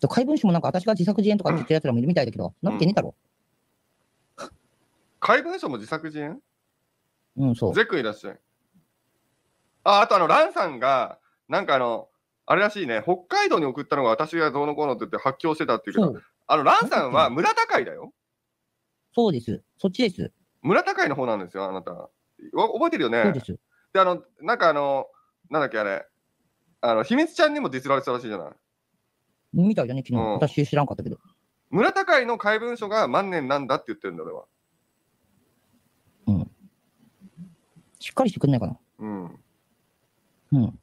で怪文書もなんか私が自作自演とかって言ってるやつらもいるみたいだけど、なわけねえだろ。怪文書も自作自演？うん、そう。ゼックンいらっしゃい。あ、あとあの、ランさんが、なんかあの、あれらしいね、北海道に送ったのが私がどうのこうのって言って発狂してたっていうけど、あの、ランさんは村高いだよ。そうです。そっちです。村高いの方なんですよ、あなた。わ覚えてるよね。そうです。で、あの、なんかあの、なんだっけあれ、あの、秘密ちゃんにもディスられてたらしいじゃない。みたいだね、昨日。うん私知らんかったけど。村高いの怪文書が万年なんだって言ってるんだ、俺は。しっかりしてくんないかな。うん。うん。